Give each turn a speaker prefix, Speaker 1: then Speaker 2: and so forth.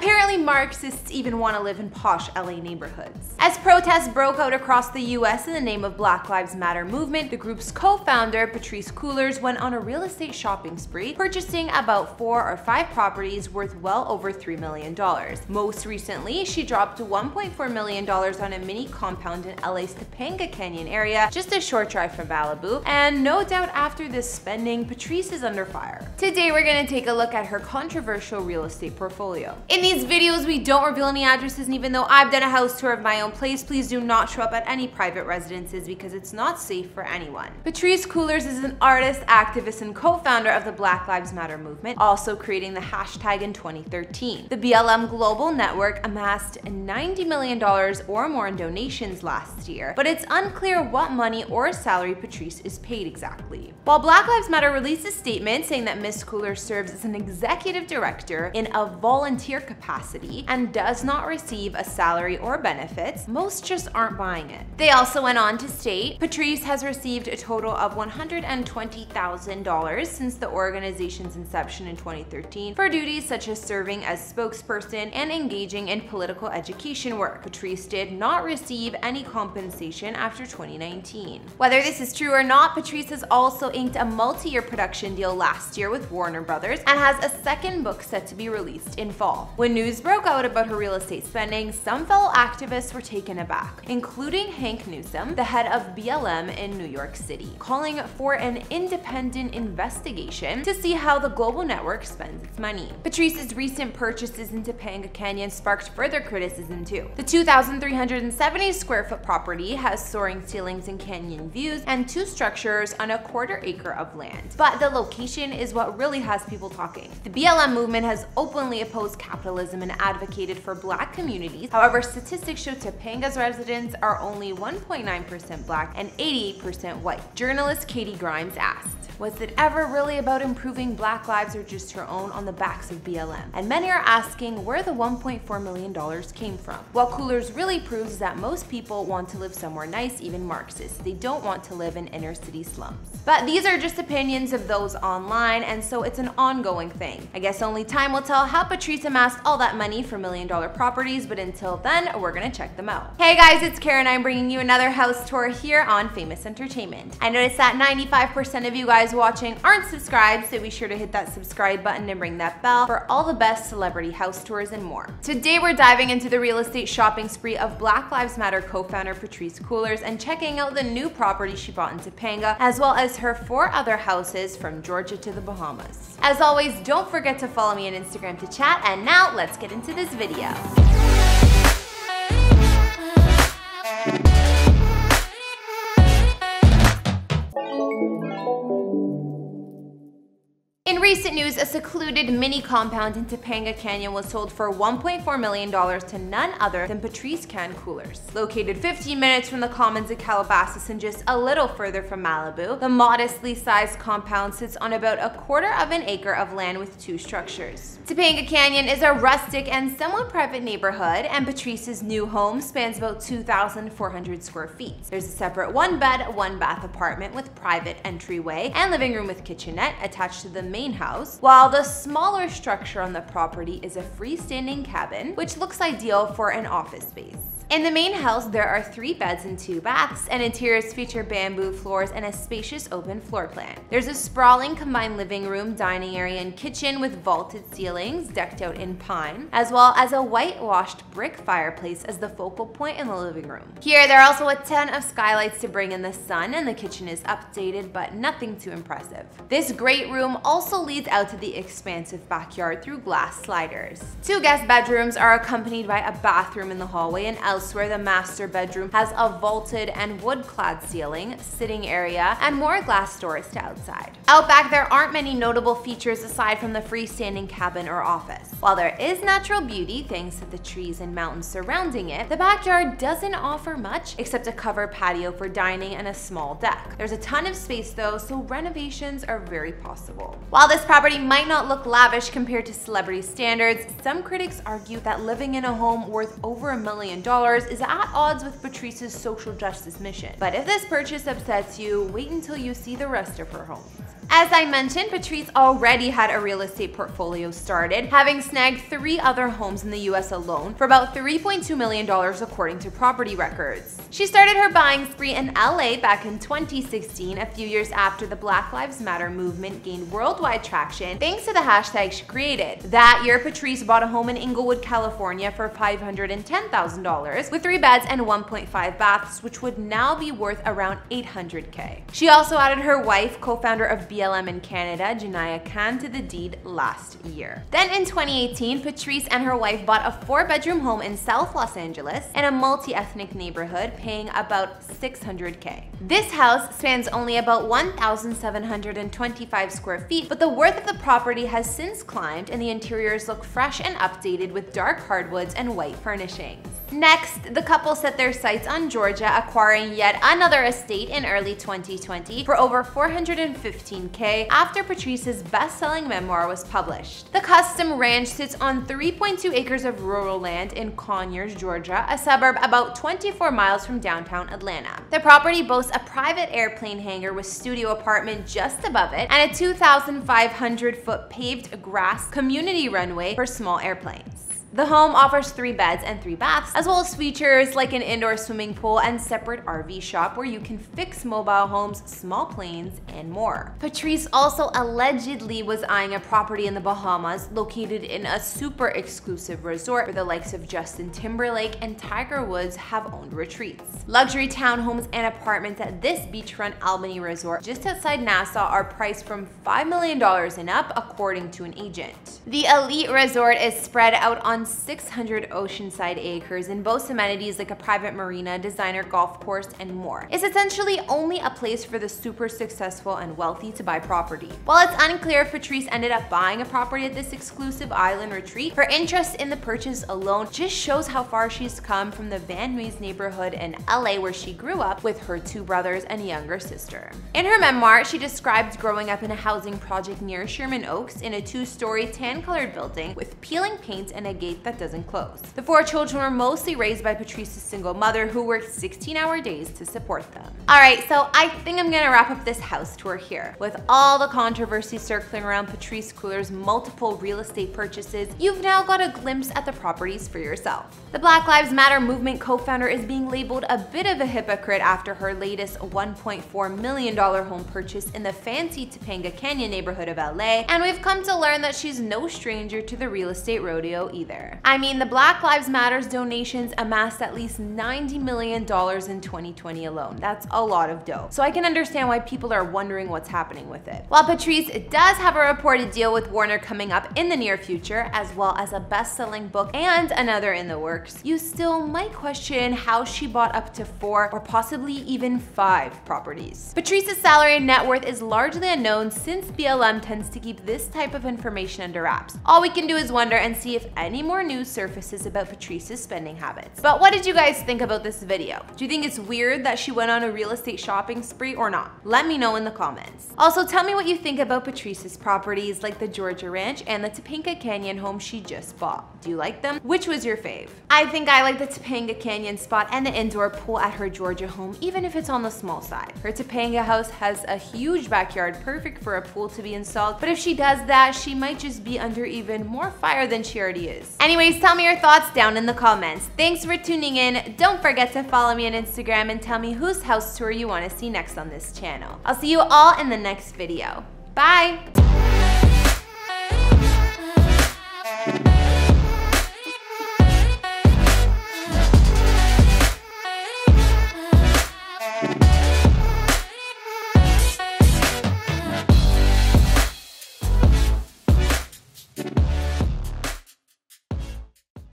Speaker 1: Apparently, Marxists even want to live in posh LA neighborhoods. As protests broke out across the US in the name of Black Lives Matter movement, the group's co-founder, Patrisse Cullors, went on a real estate shopping spree, purchasing about four or five properties worth well over $3 million. Most recently, she dropped $1.4 million on a mini compound in LA's Topanga Canyon area, just a short drive from Malibu, and no doubt after this spending, Patrisse is under fire. Today, we're gonna take a look at her controversial real estate portfolio. In these videos, we don't reveal any addresses, and even though I've done a house tour of my own place, please do not show up at any private residences because it's not safe for anyone. Patrisse Cullors is an artist, activist, and co-founder of the Black Lives Matter movement, also creating the hashtag in 2013. The BLM Global Network amassed $90 million or more in donations last year, but it's unclear what money or salary Patrisse is paid exactly. While Black Lives Matter released a statement saying that Ms. Cullors serves as an executive director in a volunteer capacity and does not receive a salary or benefits, most just aren't buying it. They also went on to state Patrisse has received a total of $120,000 since the organization's inception in 2013 for duties such as serving as spokesperson and engaging in political education work. Patrisse did not receive any compensation after 2019. Whether this is true or not, Patrisse has also inked a multi-year production deal last year with Warner Brothers and has a second book set to be released in fall. When news broke out about her real estate spending, some fellow activists were taken aback, including Hawk Newsome, the head of BLM in New York City, calling for an independent investigation to see how the global network spends its money. Patrisse's recent purchases in Topanga Canyon sparked further criticism too. The 2,370 square foot property has soaring ceilings and canyon views and two structures on a quarter acre of land. But the location is what really has people talking. The BLM movement has openly opposed capitalism and advocated for black communities. However, statistics show Topanga's residents are only 1.9% black and 88% white. Journalist Katie Grimes asked, was it ever really about improving black lives or just her own on the backs of BLM? And many are asking where the $1.4 million came from. What Cullors really proves is that most people want to live somewhere nice, even Marxists. They don't want to live in inner city slums. But these are just opinions of those online, and so it's an ongoing thing. I guess only time will tell how Patrisse amassed all that money for million dollar properties, but until then, we're gonna check them out. Hey guys, it's Karen. I'm bringing you another house tour here on Famous Entertainment. I noticed that 95% of you guys watching aren't subscribed, so be sure to hit that subscribe button and ring that bell for all the best celebrity house tours and more. Today, we're diving into the real estate shopping spree of Black Lives Matter co-founder Patrisse Cullors and checking out the new property she bought in Topanga, as well as her four other houses from Georgia to the Bahamas. As always, don't forget to follow me on Instagram to chat, and now let's get into this video. In recent news, a secluded mini compound in Topanga Canyon was sold for $1.4 million to none other than Patrisse Khan-Cullors. Located 15 minutes from the Commons of Calabasas and just a little further from Malibu, the modestly sized compound sits on about a quarter of an acre of land with two structures. Topanga Canyon is a rustic and somewhat private neighborhood, and Patrisse's new home spans about 2,400 square feet. There's a separate one bed, one bath apartment with private entryway and living room with kitchenette attached to the main main house, while the smaller structure on the property is a freestanding cabin, which looks ideal for an office space. In the main house, there are three beds and two baths, and interiors feature bamboo floors and a spacious open floor plan. There's a sprawling combined living room, dining area, and kitchen with vaulted ceilings decked out in pine, as well as a whitewashed brick fireplace as the focal point in the living room. Here, there are also a ton of skylights to bring in the sun, and the kitchen is updated, but nothing too impressive. This great room also leads out to the expansive backyard through glass sliders. Two guest bedrooms are accompanied by a bathroom in the hallway and Elsewhere, the master bedroom has a vaulted and wood-clad ceiling, sitting area, and more glass doors to outside. Out back, there aren't many notable features aside from the freestanding cabin or office. While there is natural beauty thanks to the trees and mountains surrounding it, the backyard doesn't offer much except a covered patio for dining and a small deck. There's a ton of space though, so renovations are very possible. While this property might not look lavish compared to celebrity standards, some critics argue that living in a home worth over a million dollars is at odds with Patrisse's social justice mission. But if this purchase upsets you, wait until you see the rest of her homes. As I mentioned, Patrisse already had a real estate portfolio started, having snagged three other homes in the US alone for about $3.2 million according to property records. She started her buying spree in LA back in 2016, a few years after the Black Lives Matter movement gained worldwide traction thanks to the hashtag she created. That year, Patrisse bought a home in Inglewood, California for $510,000 with three beds and 1.5 baths, which would now be worth around 800k. She also added her wife, co-founder of BLM in Canada, Janaya Khan, to the deed last year. Then in 2018, Patrisse and her wife bought a four-bedroom home in South Los Angeles in a multi-ethnic neighborhood, paying about 600k. This house spans only about 1,725 square feet, but the worth of the property has since climbed and the interiors look fresh and updated with dark hardwoods and white furnishings. Next, the couple set their sights on Georgia, acquiring yet another estate in early 2020 for over 415k after Patrisse's best-selling memoir was published. The custom ranch sits on 3.2 acres of rural land in Conyers, Georgia, a suburb about 24 miles from downtown Atlanta. The property boasts a private airplane hangar with studio apartment just above it and a 2,500 foot paved grass community runway for small airplanes. The home offers three beds and three baths, as well as features like an indoor swimming pool and separate RV shop where you can fix mobile homes, small planes, and more. Patrisse also allegedly was eyeing a property in the Bahamas located in a super exclusive resort where the likes of Justin Timberlake and Tiger Woods have owned retreats. Luxury townhomes and apartments at this beachfront Albany resort just outside Nassau are priced from $5 million and up according to an agent. The elite resort is spread out on 600 oceanside acres and boasts amenities like a private marina, designer golf course, and more. It's essentially only a place for the super successful and wealthy to buy property. While it's unclear if Patrisse ended up buying a property at this exclusive island retreat, her interest in the purchase alone just shows how far she's come from the Van Nuys neighborhood in LA where she grew up with her two brothers and younger sister. In her memoir, she described growing up in a housing project near Sherman Oaks in a two-story tan-colored building with peeling paint and a gate that doesn't close. The four children were mostly raised by Patrisse's single mother who worked 16-hour days to support them. Alright, so I think I'm gonna wrap up this house tour here. With all the controversy circling around Patrisse Cullors' multiple real estate purchases, you've now got a glimpse at the properties for yourself. The Black Lives Matter movement co-founder is being labeled a bit of a hypocrite after her latest $1.4 million home purchase in the fancy Topanga Canyon neighborhood of LA, and we've come to learn that she's no stranger to the real estate rodeo either. I mean, the Black Lives Matters donations amassed at least $90 million in 2020 alone. That's a lot of dough. So I can understand why people are wondering what's happening with it. While Patrisse does have a reported deal with Warner coming up in the near future, as well as a best-selling book and another in the works, you still might question how she bought up to four or possibly even five properties. Patrisse's salary and net worth is largely unknown since BLM tends to keep this type of information under wraps. All we can do is wonder and see if any more news surfaces about Patrisse's spending habits. But what did you guys think about this video? Do you think it's weird that she went on a real estate shopping spree or not? Let me know in the comments. Also, tell me what you think about Patrisse's properties like the Georgia Ranch and the Topanga Canyon home she just bought. Do you like them? Which was your fave? I think I like the Topanga Canyon spot and the indoor pool at her Georgia home, even if it's on the small side. Her Topanga house has a huge backyard, perfect for a pool to be installed, but if she does that, she might just be under even more fire than she already is. Anyways, tell me your thoughts down in the comments. Thanks for tuning in. Don't forget to follow me on Instagram and tell me whose house tour you want to see next on this channel. I'll see you all in the next video. Bye!